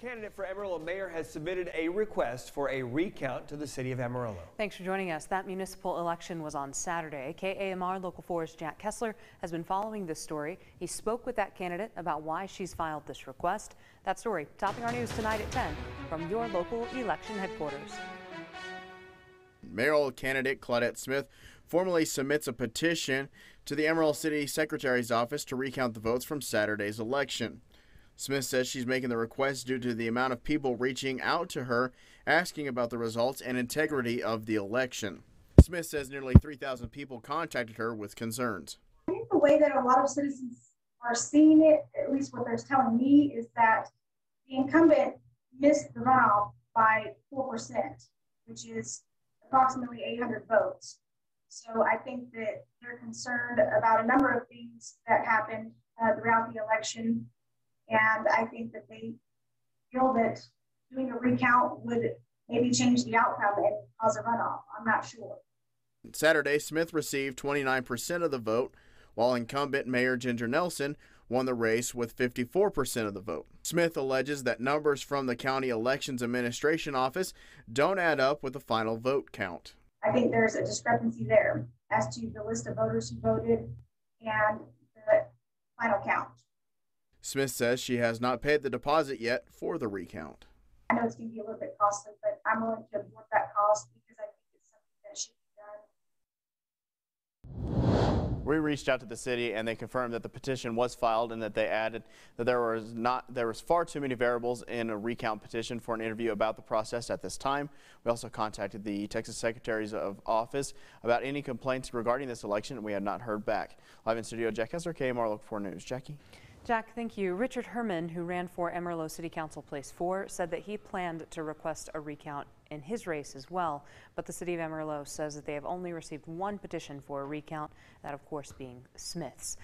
candidate for Amarillo mayor has submitted a request for a recount to the city of Amarillo. Thanks for joining us. That municipal election was on Saturday. KAMR Local 4's Jack Kessler has been following this story. He spoke with that candidate about why she's filed this request. That story topping our news tonight at 10 from your local election headquarters. Mayoral candidate Claudette Smith formally submits a petition to the Amarillo City Secretary's office to recount the votes from Saturday's election. Smith says she's making the request due to the amount of people reaching out to her asking about the results and integrity of the election. Smith says nearly 3,000 people contacted her with concerns. I think the way that a lot of citizens are seeing it, at least what they're telling me, is that the incumbent missed the runoff by four percent, which is approximately eight hundred votes. So I think that they're concerned about a number of things that happened uh, throughout the election. And I think that they feel that doing a recount would maybe change the outcome and cause a runoff. I'm not sure. Saturday, Smith received 29% of the vote, while incumbent Mayor Ginger Nelson won the race with 54% of the vote. Smith alleges that numbers from the County Elections Administration Office don't add up with the final vote count. I think there's a discrepancy there as to the list of voters who voted and the final count. Smith says she has not paid the deposit yet for the recount. I know it's going to be a little bit costly, but I'm willing to absorb that cost because I think it's something that should be done. We reached out to the city and they confirmed that the petition was filed and that they added that there was not there was far too many variables in a recount petition for an interview about the process at this time. We also contacted the Texas Secretaries of Office about any complaints regarding this election and we had not heard back. Live in studio, Jack Kessler, KAMR Local 4 News. Jackie. Jack, thank you. Richard Herman, who ran for Amarillo City Council Place 4, said that he planned to request a recount in his race as well, but the city of Amarillo says that they have only received one petition for a recount, that of course being Smith's.